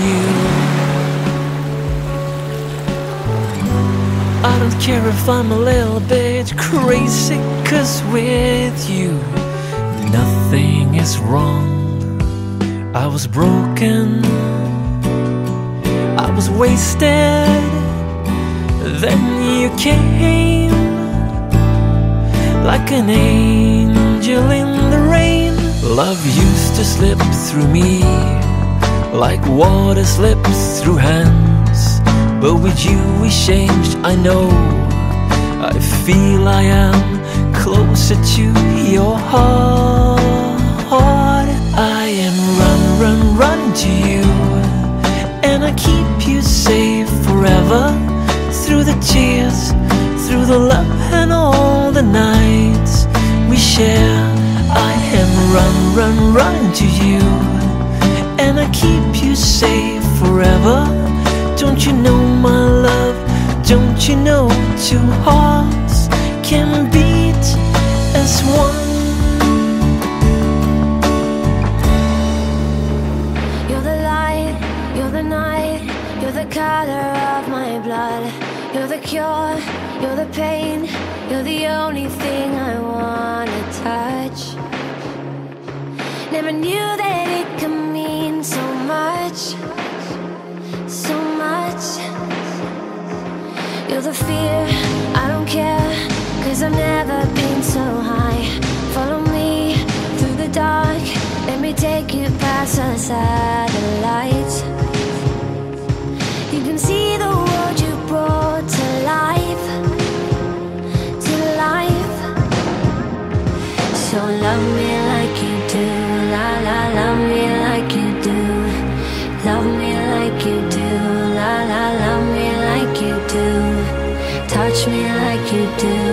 you. I don't care if I'm a little bit crazy, cause with you, nothing is wrong. I was broken, I was wasted, then you came like an angel in the rain. Love used to slip through me like water slips through hands. But with you we changed, I know. I feel I am closer to your heart. I am run, run, run to you. And I keep you safe forever. Through the tears, through the love and all the nights we share. I am run, run, run to you. Don't you know, my love? Don't you know two hearts can beat as one? You're the light, you're the night, you're the color of my blood. You're the cure, you're the pain, you're the only thing I wanna touch. Never knew that it could mean so much, the fear, I don't care, cause I've never been so high. Follow me through the dark, let me take you past the satellites. You can see the world you brought to life, to life. So love me do,